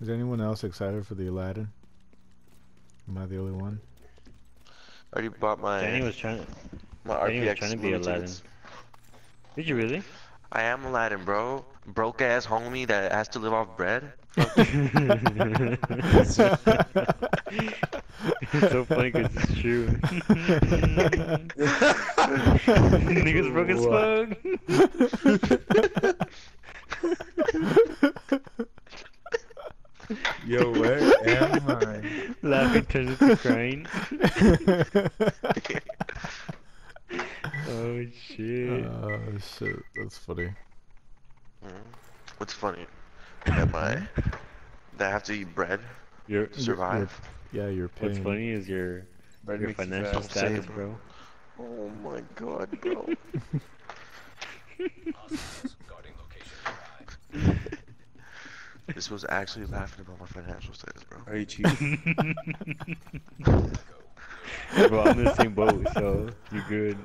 Is anyone else excited for the Aladdin? Am I the only one? I already bought my Danny was trying. my Danny was RPX trying to be Aladdin. tickets. Did you really? I am Aladdin, bro. Broke ass homie that has to live off bread. it's so funny because it's true. Niggas broke as fuck. Yo, where am I? Laughing turns into crying. oh shit. Oh shit, that's funny. Mhm. What's funny? Am I that I have to eat bread Your, to survive? Yeah, you're paying. what's funny is your Bread your makes you financial status, Same. bro. Oh my god, bro. this was actually laughing about my financial status, bro. Are you cheap? Bro, I'm in the same boat, so you're good.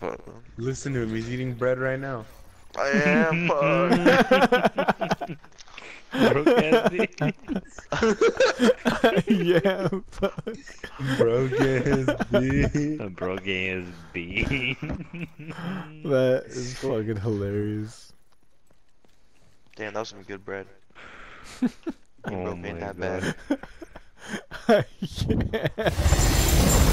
Listen to him. He's eating bread right now. I am. fuck. Broke ass bitch. yeah, fuck. Broke ass bitch. A broke ass B. That is fucking hilarious. Damn, that was some good bread. oh broke my ain't that god. bad. yeah.